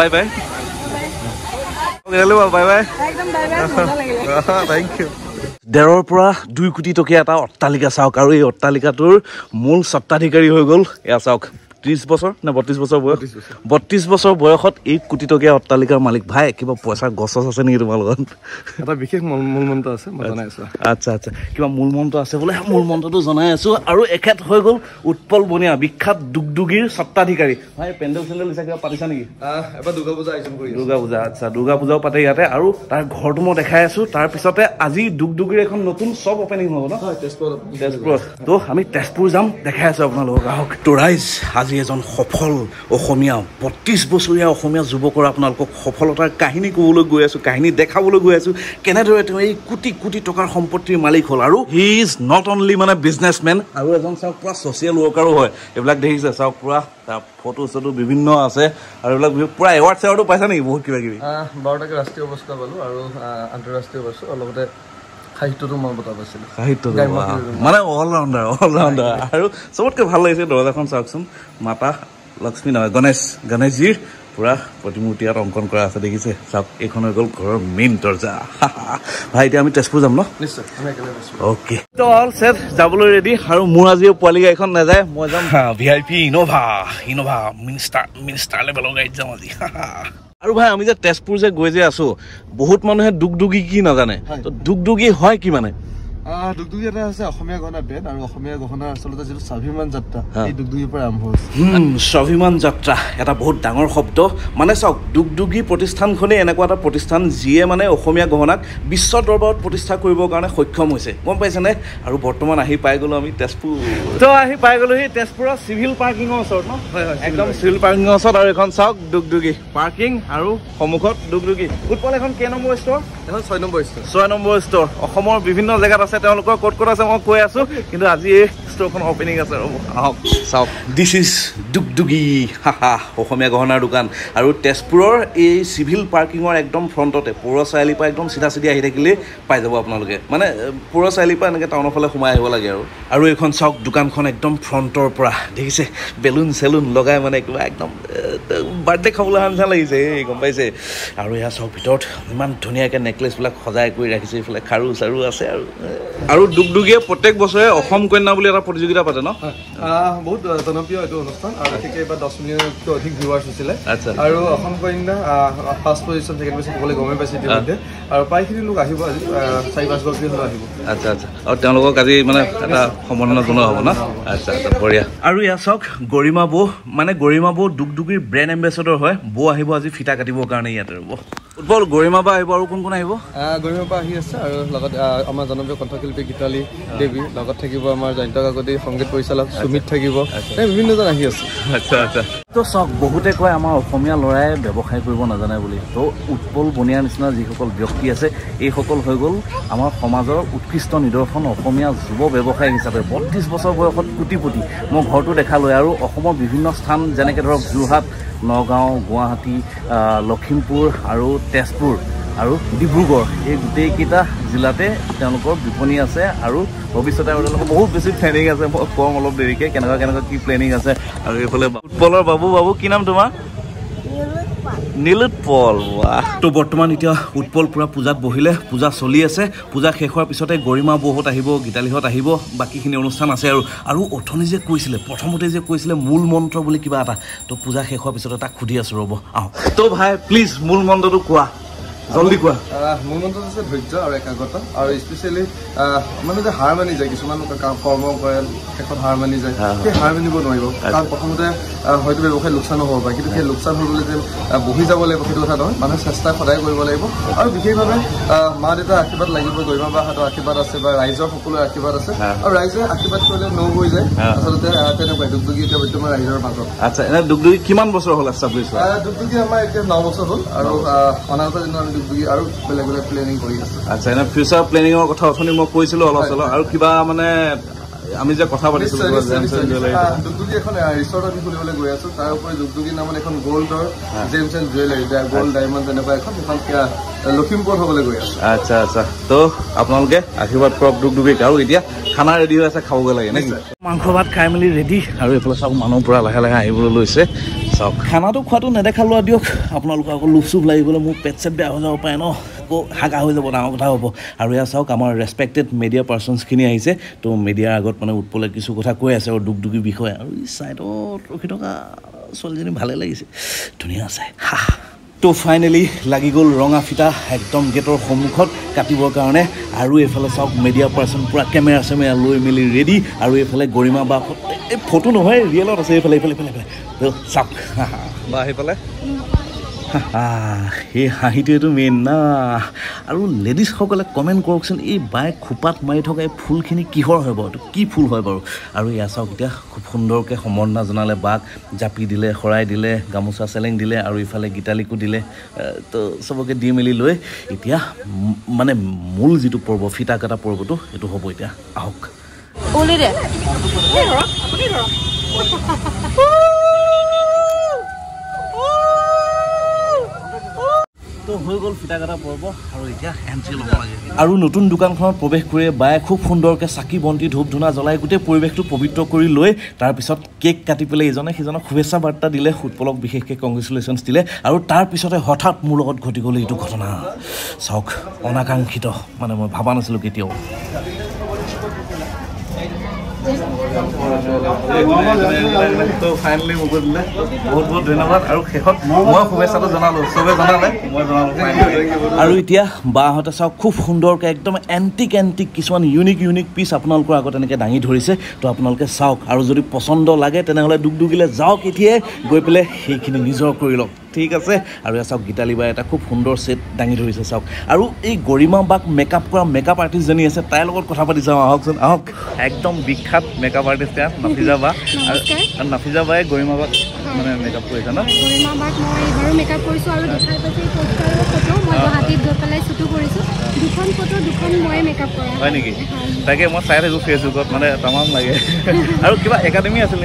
বাই bye thank U ডেৰৰ পৰা দুই কোটি টকীয়া এটা অট্টালিকা চাওক আৰু এই অট্টালিকাটোৰ মূল স্বত্বাধিকাৰী হৈ গ'ল। এয়া চাওক। ত্ৰিছ বছৰ নে বত্ৰিছ বছৰ বয়স? বত্ৰিছ বছৰ। বয়সত এই কোটি টকীয়া অট্টালিকাৰ মালিক। ভাই কিবা পইচাৰ গছ চছ আছে নেকি তোমাৰ লগত? এটা বিশেষ মূল মন্ত্ৰ আছে মই জনাই আছো। আচ্ছা আচ্ছা। কিবা মূল মন্ত্ৰ আছে বোলে? মূল মন্ত্ৰটো জনাই আছো। আৰু এখেত হৈ গ'ল উৎপল বনিয়া বিখ্যাত দুগদুগীৰ স্বত্বাধিকাৰী। ভাই পেণ্ডেল চেণ্ডেল দিছা কিবা পাতিছা নেকি? এবাৰ দুৰ্গা পূজা আয়োজন কৰি দুৰ্গা পূজা আচ্ছা। দুৰ্গা পূজাও পাতে ইয়াতে। আৰু তাৰ ঘৰটো মই দেখাই আছো। তাৰ পিছতে আজি দুগদুগীৰ এখন নতুন চব অপেনিং হ'ব ন? তেজপুৰত। তেজপুৰত। ত' আমি তেজপুৰ যাম দেখাই আছো আপোনালোকক আহক। ত' ৰাইজ আজি এজন সফল অসমীয়া বত্ৰিছ বছৰীয়া অসমীয়া যুৱকৰ আপোনালোকক সফলতাৰ কাহিনী ক'বলৈ গৈ আছো কাহিনী দেখাবলৈ গৈ আছো। কেনেদৰে তেওঁ এই কোটি কোটি টকাৰ সম্পত্তিৰ মালিক হ'ল আৰু হি ইজ নট অনলি মানে বিজনেছমেন আৰু এজন চাওক পূৰা ছ'চিয়েল ৱৰ্কাৰো হয়। এইবিলাক দেখিছে চাওক পূৰা তাৰ ফটো চটো বিভিন্ন আছে আৰু এইবিলাক পূৰা এৱাৰ্ড চেৱাৰ্ডো পাইছা নেকি বহুত কিবা কিবি বাৰটাকে ৰাষ্ট্ৰীয় পুৰস্কাৰ পালোঁ আৰু আন্তঃৰাষ্ট্ৰীয় পাইছোঁ লগতে সাহিত্যতো মই বঁটা পাইছিলোঁ সাহিত্য। মানে অল ৰাউণ্ডাৰ অল ৰাউণ্ডাৰ আৰু চবতকৈ ভাল লাগিছে দৰ্জাখন চাওকচোন। মাতা লক্ষ্মী নহয় গণেশ। গণেশজীৰ পুৰা প্ৰতিমূৰ্তি ইয়াত অংকন কৰা আছে দেখিছে? চাওক এইখন হৈ গ'ল ঘৰৰ মেইন দৰ্জা। ভাই এতিয়া আমি তেজপুৰ যাম ন? নিশ্চয় অ'কে তো অল ছেট যাবলৈ ৰেডি আৰু মোৰ আজিও পোৱালি গাড়ীখন নাযায় মই যাম। V I P Innova Innova minister minister লেভেলৰ গাড়ীত যাম আজি। আৰু ভাই আমি যে তেজপুৰ যে গৈ যে আছো বহুত মানুহে দুগদুগী কি নাজানে। তো দুগদুগী হয় কি মানে দুগদুগী এটা আছে অসমীয়া গহনা বেদ আৰু অসমীয়া গহনাৰ আচলতে যিটো স্বাভিমান যাত্ৰা। এই দুগদুগীৰ পৰা আৰম্ভ হৈছে। স্বাভিমান যাত্ৰা এটা বহুত ডাঙৰ শব্দ। মানে চাওক দুগদুগী প্ৰতিষ্ঠানখনেই এনেকুৱা এটা প্ৰতিষ্ঠান যিয়ে মানে অসমীয়া গহনাক বিশ্ব দৰবাৰত প্ৰতিষ্ঠা কৰিবৰ কাৰণে সক্ষম হৈছে। গম পাইছেনে? আৰু বৰ্তমান আহি পাই গ'লো আমি তেজপুৰ। তো আহি পাই গ'লোহি তেজপুৰৰ চিভিল পাৰ্কিঙৰ ওচৰত ন? হয়, হয়, একদম চিভিল পাৰ্কিঙৰ ওচৰত আৰু এখন চাওক দুগদুগী পাৰ্কিং আৰু সন্মুখত দুগদুগী উৎপল এখন কেই নম্বৰ ষ্ট'ৰ? ছয় নম্বৰ ষ্টৰ। অসমৰ বিভিন্ন জেগাত আছে তেওঁলোকৰ ক'ত ক'ত আছে মই কৈ আছো কিন্তু আজি এই ষ্ট'ৰখন অপেনিং আছে ৰ'ব। আহক চাওক। দিছ ইজ হাহা অসমীয়া গহনাৰ দোকান। আৰু তেজপুৰৰ এই চিভিল পাৰ্কিঙৰ একদম ফ্ৰণ্টতে পৌৰ চাৰিআলিৰ পৰা একদম চিধা চিধি আহি থাকিলেই পাই যাব আপোনালোকে। মানে পৌৰ চাৰিআলিৰ পৰা এনেকৈ টাউনৰ ফালে সোমাই আহিব লাগে আৰু। আৰু এইখন চাওক দোকানখন একদম ফ্ৰণ্টৰ পৰা। দেখিছে বেলুন চেলুন লগাই মানে কিবা একদম বাৰ্থডে খাবলৈ অহা নিচিনা লাগিছে এই গম পাইছে। আৰু এয়া চাওক ভিতৰত ইমান ধুনীয়াকৈ নেকলেচবিলাক সজাই কৰি ৰাখিছে এইফালে খাৰু চাৰু আছে আৰু। আৰু দুগদুগীয়ে প্ৰত্যেক বছৰে অসম কন্যা বুলি এটা প্ৰতিযোগিতা পাতে ন? বহুত জনপ্ৰিয় এইটো অনুষ্ঠান। আৰু বিশেষকৈ এইবাৰ দহ মিলিয়নতকৈ অধিক ভিউৱাৰ্ছ হৈছিলে আচ্ছা। আৰু অসম কন্যা ফাৰ্ষ্ট পজিশ্যন ছেকেণ্ড পজিশ্যন সকলোৱে গমেই পাইছে ইতিমধ্যে। আৰু প্ৰায়খিনি লোক আহিব আজি চাৰি পাঁচগৰাকী হ'লেও আহিব। আচ্ছা আচ্ছা। আৰু তেওঁলোকক আজি মানে এটা সম্বৰ্ধনা জনোৱা হ'ব ন? আচ্ছা আচ্ছা বঢ়িয়া। আৰু ইয়াত চাওক গৰিমা বৌ মানে গৰিমা বৌ দুগদুগীৰ ব্ৰেণ্ড এম্বেচেডৰ হয়। বৌ আহিব আজি ফিতা কাটিবৰ কাৰণে ইয়াতে ৰ'ব ফুটবল গৰিমা বা আহিব আৰু কোন কোন আহিব গৰিমাৰ পৰা আহি আছে আৰু লগত আমাৰ জনপ্ৰিয় কণ্ঠশিল্পী গীতালী দেৱী লগত থাকিব আমাৰ জয়ন্ত কাকতি সংগীত পৰিচালক সুমিত থাকিব। বিভিন্নজন আহি আছে। আচ্ছা আচ্ছা। তো চাওক বহুতে কয় আমাৰ অসমীয়া ল'ৰাই ব্যৱসায় কৰিব নাজানে বুলি। তো উৎপল বনিয়াৰ নিচিনা যিসকল ব্যক্তি আছে এইসকল হৈ গ'ল আমাৰ সমাজৰ উৎকৃষ্ট নিদৰ্শন অসমীয়া যুৱ ব্যৱসায়ী হিচাপে। বত্ৰিছ বছৰ বয়সত কোটিপতি। মই ঘৰটো দেখালৈ আৰু অসমৰ বিভিন্ন স্থান যেনেকৈ ধৰক যোৰহাট নগাঁও গুৱাহাটী লখিমপুৰ আৰু তেজপুৰ আৰু ডিব্ৰুগড়। এই গোটেইকেইটা জিলাতে তেওঁলোকৰ বিপণী আছে আৰু ভৱিষ্যতে আৰু তেওঁলোকৰ বহুত বেছি প্লেনিং আছে। মই কম অলপ দেৰিকৈ কেনেকুৱা কেনেকুৱা কি প্লেনিং আছে। আৰু এইফালে ফুটবলৰ বাবু বাবু কি নাম তোমাৰ? নীলোৎপল তো বৰ্তমান এতিয়া উৎপল পূৰা পূজাত বহিলে পূজা চলি আছে। পূজা শেষ হোৱাৰ পিছতে গৰিমা বৌহঁত আহিব গীতালীহঁত আহিব বাকীখিনি অনুষ্ঠান আছে আৰু। আৰু অথনি যে কৈছিলে প্ৰথমতে যে কৈছিলে মূল মন্ত্ৰ বুলি কিবা এটা তো পূজা শেষ হোৱাৰ পিছতে তাক সুধি আছোঁ ৰ'ব। আহক। তো ভাই প্লিজ মূল মন্ত্ৰটো কোৱা। জল্দি কোৱা। মোৰ মন্ত্ৰত আছে ধৈৰ্য আৰু একাগ্ৰতা আৰু স্পেচিয়েলি মানে যে হাৰ মানি যায় কিছুমান কৰ্ম কৰে শেষত হাৰ মানি যায়। সেই হাৰ মানিব নোৱাৰিব কাৰণ প্ৰথমতে হয়তো ব্যৱসায় লোকচানো হ'ব পাৰে কিন্তু সেই লোকচান হৈ গ'লে যে বহি যাব লাগিব সেইটো কথা নহয় মানুহে চেষ্টা সদায় কৰিব লাগিব। আৰু বিশেষভাৱে মা দেউতাৰ আশীৰ্বাদ লাগিব গৰিমা বাহঁতৰ আশীৰ্বাদ আছে বা ৰাইজৰ সকলোৰে আশীৰ্বাদ আছে। আৰু ৰাইজে আশীৰ্বাদ কৰিলে নৌ হৈ যায়। আচলতে তেনেকুৱাই। দুগদুগী এতিয়া বৰ্তমান ৰাইজৰ মাজত। আচ্ছা এনে দুগদুগী কিমান বছৰ হ'ল হোৱা আহ, দুগদুগী আমাৰ এতিয়া ন বছৰ হ'ল। আৰু অনাগত দিনত আমি আৰু বেলেগ বেলেগ প্লেনিং কৰি আছোঁ। আচ্ছা এনে ফিউচাৰ প্লেনিঙৰ কথা অথনি মই কৈছিলোঁ অলপ চলপ আৰু কিবা মানে আমি যে কথা পাতিছিলোঁ দুগদুগী এখন ৰিচৰ্ট আমি খুলিবলৈ গৈ আছো। তাৰ উপৰি দুগদুগী নামত এখন গ'ল্ডৰ gems and jewellery gold diamond তেনেকুৱা এখন আহ, লখিমপুৰত হ'বলৈ গৈ আছে। আচ্ছা আচ্ছা। তো আপোনালোকে আশীৰ্বাদ কৰক দুগদুগীক। আৰু এতিয়া খানা ৰেডি হৈ আছে খাবগৈ লাগে নেকি মাংস ভাত খাই মেলি ৰেডি আৰু এইফালে চাওক মানুহ পূৰা লাহে লাহে আহিবলৈ লৈছে। চাওক। খানাটো খোৱাটো নেদেখালোঁ আৰু দিয়ক। আপোনালোকৰ আকৌ লোভ চুভ লাগি গ'লে মোৰ পেট চেট বেয়া হৈ যাব পাৰে ন। আকৌ হাগা হৈ যাব ডাঙৰ কথা হ'ব। আৰু এয়া চাওক আমাৰ ৰেচপেক্টেড মিডিয়া পাৰ্চনছখিনি আহিছে। তো মিডিয়াৰ আগত মানে উৎপলে কিছু কথা কৈ আছে আৰু দুখ দুখী বিষয়ে। আৰু এই ছাইডত ৰখি থকা ছোৱালীজনী ভালে লাগিছে। ধুনীয়া আছে। হা। তো ফাইনেলি লাগি গ'ল ৰঙা ফিটা একদম গেটৰ সন্মুখত কাটিবৰ কাৰণে। আৰু এইফালে চাওক মিডিয়া পাৰ্চন পূৰা কেমেৰা চেমেৰা লৈ মেলি ৰেডি আৰু এইফালে গৰিমা বা এই ফটো নহয় ৰিয়েলত আছে এইফালে এইফালে এইফালে চাওক। বা সেইফালে। সেই হাঁহিটোৱেতো মেইন না। আৰু লেডিজসকলে কমেণ্ট কৰকচোন এই বায়ে খোপাত মাৰি থকা এই ফুলখিনি কিহৰ হয় বাৰু? এইটো কি ফুল হয় বাৰু? আৰু এয়া চাওক এতিয়া খুব সুন্দৰকৈ সম্বৰ্ধনা জনালে বাক জাপি দিলে শৰাই দিলে গামোচা চেলেং দিলে আৰু ইফালে গীতালিকো দিলে তো চবকে দি মেলি লৈ এতিয়া মানে মূল যিটো পৰ্ব ফিটা কটা পৰ্বটো সেইটো হ'ব এতিয়া। আহক উলি দে আৰু নতুন দোকানখনত প্ৰৱেশ কৰি বায়ে খুব সুন্দৰকৈ চাকি বন্তি ধূপ ধূনা জ্বলাই গোটেই পৰিৱেশটো পবিত্ৰ কৰি লৈ তাৰপিছত কেক কাটি পেলাই ইজনে সিজনক শুভেচ্ছা বাৰ্তা দিলে উৎপলক বিশেষকৈ কংগ্ৰেচুলেশ্যনছ দিলে আৰু তাৰপিছতে হঠাৎ মোৰ লগত ঘটি গ'ল এইটো ঘটনা। চাওক অনাকাংক্ষিত মানে মই ভবা নাছিলোঁ কেতিয়াও। ফাইনেলি মোক দিলে বহুত বহুত ধন্যবাদ আৰু শেষত মই শুভেচ্ছাটো জনালোঁ। চবে জনালে? মই জনালোঁ আৰু এতিয়া বাহঁতে চাওক খুব সুন্দৰকৈ একদম এণ্টিক এণ্টিক কিছুমান ইউনিক ইউনিক পিচ আপোনালোকৰ আগত এনেকৈ দাঙি ধৰিছে। তো আপোনালোকে চাওক আৰু যদি পচন্দ লাগে তেনেহ'লে দুগদুগিলে যাওক এতিয়াই গৈ পেলাই সেইখিনি নিজৰ কৰি লওক। ঠিক আছে। আৰু এয়া চাওক গীতালি বাই এটা খুব সুন্দৰ ছেট দাঙি ধৰিছে চাওক। আৰু এই গৰিমা বাক মেকআপ কৰা মেকআপ আৰ্টিষ্টজনী আছে তাইৰ লগত কথা পাতি চাওঁ আহকচোন আহক। একদম বিখ্যাত মেকআপ আৰ্টিষ্ট তেওঁ নাফিজা বা। আৰু নাফিজা বাই গৰিমা বাক মানে মেকআপ কৰিছে ন? গৰিমা বাক মই এইবাৰো মেকআপ কৰিছোঁ আৰু দেখাই পাইছোঁ এই প'ষ্টাৰৰ ফটো মই গুৱাহাটীত গৈ পেলাই শ্বুটো কৰিছোঁ। দুখন ফটো দুখন ময়ে মেকআপ কৰা। হয় নেকি? তাকে মই চাই থাকোঁ ফেচবুকত মানে তামাম লাগে। আৰু কিবা একাডেমি আছিল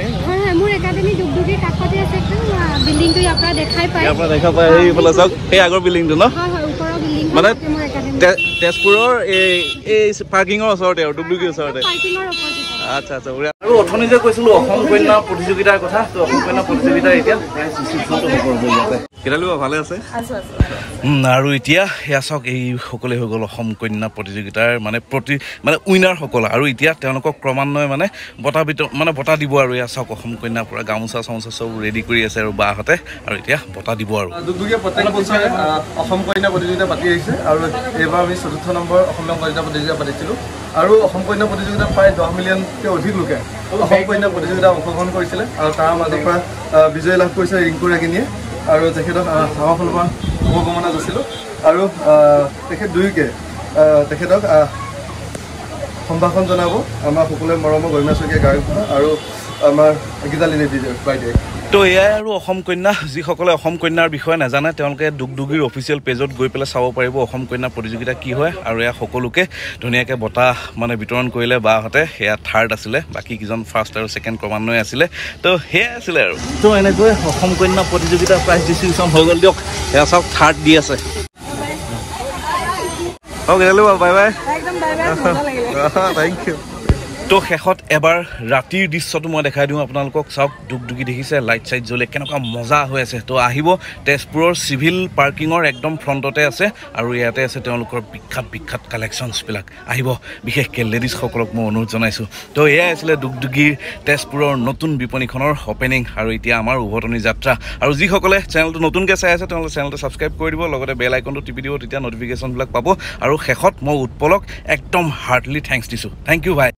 একাডেমি দুগদুগীৰ কাষতে আছে একদম বিল্ডিংটো ইয়াৰ পৰা দেখাই পায়। ইয়াৰ পৰা দেখা পায় সেইফালে চাওক সেই আগৰ বিল্ডিংটো ন? হয় হয় ওপৰৰ বিল্ডিংখন মানে তেজপুৰৰ এই এই পাৰ্কিঙৰ ওচৰতে আৰু ডুগডুগিৰ ওচৰতে। পাৰ্কিঙৰ আচ্ছা আচ্ছা। আৰু অথনি যে কৈছিলো অসম কন্যা প্ৰতিযোগিতাৰ কথা তো অসম কন্যা প্ৰতিযোগিতা এতিয়া ভালে আছে? আৰু এতিয়া সেয়া চাওক এই সকলে হৈ গ'ল অসম কন্যা প্ৰতিযোগিতাৰ মানে প্ৰতি মানে উইনাৰসকল। আৰু এতিয়া তেওঁলোকক ক্ৰমান্বয়ে মানে বঁটা বিতৰণ মানে বঁটা দিব আৰু এয়া চাওক অসম কন্যাৰ পৰা গামোচা চামোচা চব ৰেডি কৰি আছে আৰু বাহঁতে। আৰু এতিয়া বঁটা দিব আৰু। দুগদুগীয়ে প্ৰত্যেক বছৰে আহ, অসম কন্যা প্ৰতিযোগিতা পাতি আহিছে। আৰু এইবাৰ আমি চতুৰ্থ নম্বৰ অসমীয়া কন্যা প্ৰতিযোগিতা পাতিছিলোঁ। আৰু অসম কন্যা প্ৰতিযোগিতাত প্ৰায় দহ মিলিয়নতকৈ অধিক লোকে অসম কন্যা প্ৰতিযোগিতাত অংশগ্ৰহণ কৰিছিলে। আৰু তাৰ মাজৰ পৰা বিজয় লাভ কৰিছে ৰিংকু ৰাগিনীয়ে। আৰু তেখেতক আমাৰ ফালৰ পৰা শুভকামনা যাচিলোঁ আৰু তেখেত দুয়োকে তেখেতক সম্ভাষণ জনাব। আমাৰ সকলোৱে মৰমৰ গৰিমা শইকীয়া গায়ক আৰু আমাৰ গীতালী দেৱী বাইদেৱে তো এয়াই আৰু অসম কন্যা যিসকলে অসম কন্যাৰ বিষয়ে নাজানে তেওঁলোকে দুগদুগীৰ অফিচিয়েল পেজত গৈ পেলাই চাব পাৰিব অসম কন্যা প্ৰতিযোগিতা কি হয় আৰু এয়া সকলোকে ধুনীয়াকৈ বঁটা মানে বিতৰণ কৰিলে বাহঁতে সেয়া থাৰ্ড আছিলে বাকী কেইজন ফাৰ্ষ্ট আৰু ছেকেণ্ড ক্ৰমান্বয়ে আছিলে। তো সেয়াই আছিলে আৰু। তো এনেকৈ অসম কন্যা প্ৰতিযোগিতাৰ প্ৰাইজ ডিষ্ট্ৰিবিউশ্যন হৈ গ'ল দিয়ক। সেয়া চাওক থাৰ্ড দি আছে। Okay hello' bye bye thank you তো শেষত এবাৰ ৰাতিৰ দৃশ্যটো মই দেখাই দিওঁ আপোনালোকক। চাওক দুগদুগি দেখিছে লাইট চাইট জ্বলে কেনেকুৱা মজা হৈ আছে। তো আহিব তেজপুৰৰ চিভিল পাৰ্কিঙৰ একদম ফ্ৰণ্টতে আছে আৰু ইয়াতে আছে তেওঁলোকৰ বিখ্যাত বিখ্যাত কালেকশ্যনছবিলাক আহিব বিশেষকৈ লেডিজসকলক মই অনুৰোধ জনাইছোঁ। তো এয়াই আছিলে দুগদুগিৰ তেজপুৰৰ নতুন বিপণীখনৰ অ'পেনিং আৰু এতিয়া আমাৰ উভতনি যাত্ৰা। আৰু যিসকলে চেনেলটো নতুনকৈ চাই আছে তেওঁলোকে চেনেলটো ছাবস্ক্ৰাইব কৰি দিব লগতে বেল আইকনটো টিপি দিব তেতিয়া নটিফিকেশ্যনবিলাক পাব। আৰু শেষত মই উৎপলক একদম হাৰ্টলি থেংকছ দিছোঁ। থেংক ইউ ভাই